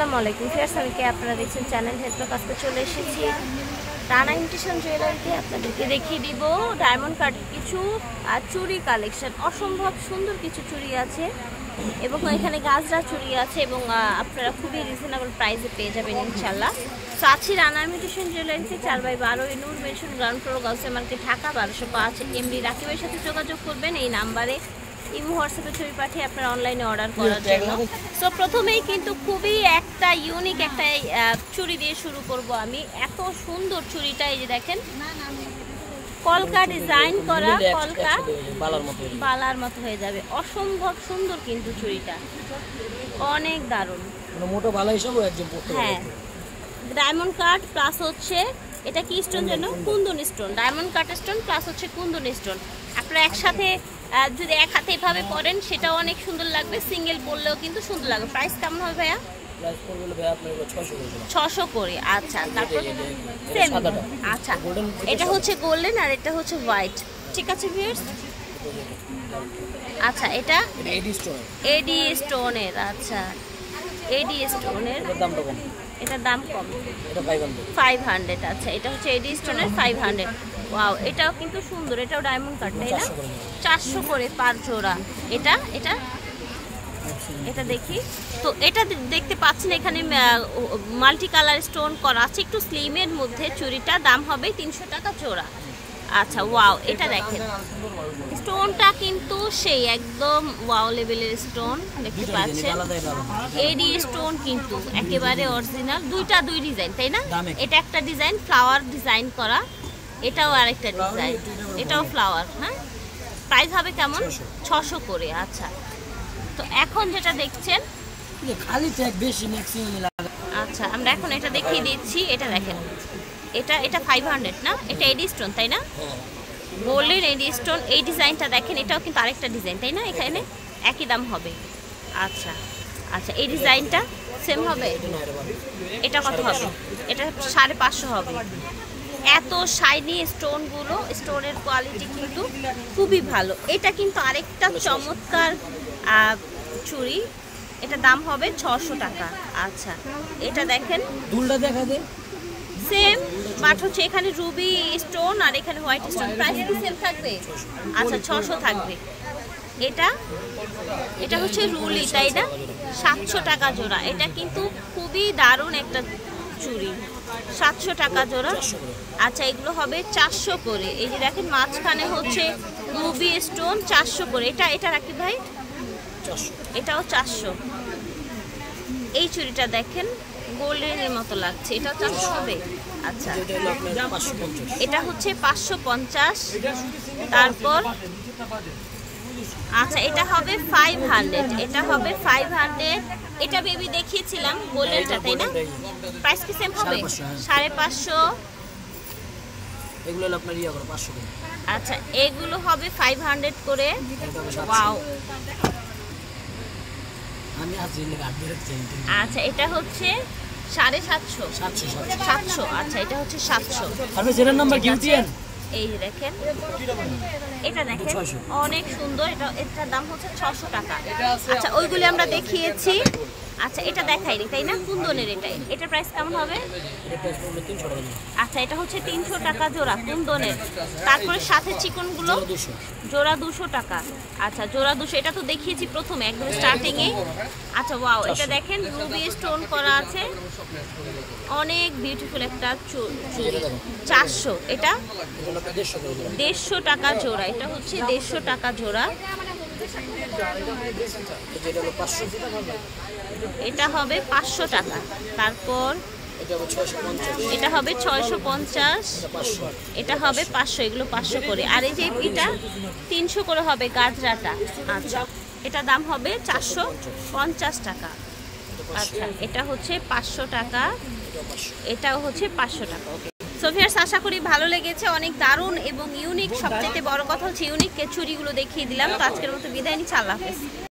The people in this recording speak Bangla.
আসসালামু আলাইকুম ফিয়ার্স আমিকে আপনারা দেখছেন চ্যানেল হেল্প কাজকে চলে এসেছি রানা ইমিটেশন জুয়েলারিতে। আপনাদেরকে দেখিয়ে দিব ডায়মন্ড কার্ডের কিছু আহ, চুড়ি কালেকশন। অসম্ভব সুন্দর কিছু চুরি আছে এবং এখানে গাজরা চুরি আছে এবং আপনারা খুবই রিজনেবল প্রাইসে পেয়ে যাবেন ইনশাল্লাহ তো আছি রানা ইমিটেশন জুয়েলারিতে চার বাই বারো নূর মেনশন গ্রাউন্ড ফ্লোর গাউসে মার্কেট ঢাকা বারোশো পাঁচ এমডি রাকিবের সাথে যোগাযোগ করবেন। এই নাম্বারে ইমো হোয়াটসঅ্যাপে ছবি পাঠিয়ে আপনারা অনলাইনে অর্ডার করার জন্য। সো প্রথমেই কিন্তু খুবই একটা ইউনিক একটা চুড়ি দিয়ে শুরু করব আমি। এত সুন্দর চুড়িটা এই যে দেখেন। কলকা ডিজাইন করা কলকা বালার মতো বালার মতো হয়ে যাবে। অসম্ভব সুন্দর কিন্তু চুড়িটা অনেক দারুণ। মানে মোটো হিসাবেও একজন হ্যাঁ। ডায়মন্ড কাট প্লাস হচ্ছে এটা কি স্টোন যেন kundan stone diamond cut stone plus হচ্ছে কুন্দন স্টোন আপনারা একসাথে যদি এক হাতে এভাবে পরেন সেটাও অনেক সুন্দর লাগবে। সিঙ্গেল পরলেও কিন্তু সুন্দর লাগবে। প্রাইস কেমন হবে ভাইয়া? ছশো করে। আচ্ছা তারপর সেম। আচ্ছা এটা হচ্ছে গোল্ডেন আর এটা হচ্ছে হোয়াইট ঠিক আছে ভিউয়ার্স আচ্ছা এটা এটা এডি স্টোনের। আচ্ছা। এডি স্টোনের। দামটা কম। এটার দাম কম। ফাইভ হান্ড্রেড আচ্ছা এটা হচ্ছে এডি স্টোনের ফাইভ হান্ড্রেড ওয়াও এটাও কিন্তু সুন্দর এটাও ডায়মন্ড কাট তাই না? চারশো করে পার জোড়া। এটা এটা? এটা দেখি। তো এটা দেখতে পাচ্ছেন এখানে মাল্টি কালার স্টোন করা আছে। একটু স্লিমের মধ্যে চুরিটা দাম হবে তিনশো টাকা জোড়া। আচ্ছা ওয়াও এটা দেখেন। স্টোনটা কিন্তু সেই একদম ওয়াও লেভেলের স্টোন দেখতে পাচ্ছেন। এডি স্টোন কিন্তু একেবারে অরিজিনাল দুইটা দুই ডিজাইন তাই না? এটা একটা ডিজাইন ফ্লাওয়ার ডিজাইন করা। এটাও আরেকটা ডিজাইন এটাও ফ্লাওয়ার হ্যাঁ? প্রাইস হবে কেমন? ছশো। করে আচ্ছা। তো এখন যেটা দেখছেন? আচ্ছা আমরা এখন এটা দেখিয়ে দিচ্ছি। এটা দেখেন। এটা এটা ফাইভ হান্ড্রেড না? এটা এডি স্টোন তাই না? হ্যাঁ। গোল্ডেন এডি স্টোন এই ডিজাইনটা দেখেন এটাও কিন্তু আরেকটা ডিজাইন তাই না এখানে? একই দাম হবে। আচ্ছা আচ্ছা এই ডিজাইনটা সেম হবে? এটা কত হবে? এটা সাড়ে পাঁচশো হবে। এত শাইনি স্টোনগুলো স্টোনের কোয়ালিটি কিন্তু খুবই ভালো। এটা কিন্তু আরেকটা চমৎকার চুড়ি। এটা দাম হবে ছশো টাকা। আচ্ছা এটা দেখেন। দুলটা দেখা দে। সেম বাট হচ্ছে এখানে রুবি স্টোন আর এখানে হোয়াইট স্টোন। প্রাইস কি সেম থাকবে? আচ্ছা ছশো থাকবে। এটা? এটা হচ্ছে রুলি তাই না? সাতশো টাকা জোড়া। এটা কিন্তু খুবই দারুণ একটা চুড়ি। সাতশো টাকা জোড়া। আচ্ছা এগুলো হবে চারশো করে। এই যে দেখেন মাঝখানে হচ্ছে রুবি স্টোন চারশো করে। এটা এটা রাখি ভাই? এটাও চারশো। এই চুড়িটা দেখেন। গোল্ডেনের মতো লাগছে। এটাও চারশো হবে আচ্ছা। এটা এটা হচ্ছে পাঁচশো পঞ্চাশ। তারপর আচ্ছা এটা হবে ফাইভ হান্ড্রেড এটা হবে ফাইভ হান্ড্রেড এটা বেবি দেখিয়েছিলাম গোল্ডেনটা তাই না? প্রাইস কি সেম হবে? সাড়ে পাঁচশো, এগুলো আপনার ইয়া করে পাঁচশো আচ্ছা এগুলো হবে ফাইভ হান্ড্রেড করে। এটা ওয়াও আমি আছি হাত দিয়ে রাখছি আচ্ছা এটা হচ্ছে সাড়ে সাতশো। সাতশো আচ্ছা এটা হচ্ছে সাতশো। এই দেখেন এটা দেখেন অনেক সুন্দর এটা এটার দাম হচ্ছে ছশো টাকা। আচ্ছা ওইগুলি আমরা দেখিয়েছি। আচ্ছা এটা দেখাইনি, তাই না? কুন্দনের এটাই। এটার প্রাইস কেমন হবে? এটা। আচ্ছা এটা হচ্ছে তিনশো টাকা জোড়া কুন্দনের। তারপরে সাথে চিকনগুলো, জোড়া দুশো টাকা। আচ্ছা জোড়া দুশো, এটা তো দেখিয়েছি প্রথমে, একদম স্টার্টিং এ আচ্ছা ওয়াও এটা দেখেন রুবি স্টোন করা আছে। অনেক বিউটিফুল একটা চারশো এটা এটা? দেড়শো টাকা জোড়া, এটা হচ্ছে দেড়শো টাকা জোড়া। এটা হবে পাঁচশো টাকা। তারপর এটা হবে ছয়শো পঞ্চাশ। এটা হবে পাঁচশো। এগুলো পাঁচশো করে। আর এই যে এটা তিনশো করে হবে গাজরাটা। আচ্ছা এটা দাম হবে চারশো পঞ্চাশ টাকা। আচ্ছা এটা হচ্ছে পাঁচশো টাকা। এটাও হচ্ছে পাঁচশো টাকা ওকে। সোফিয়ার্স আশা করি ভালো লেগেছে। অনেক দারুণ এবং ইউনিক সবচেয়ে বড় কথা হচ্ছে ইউনিক চুরিগুলো দেখিয়ে দিলাম। তো আজকের মতো বিদায় নিচ্ছি আল্লাহ হাফেজ।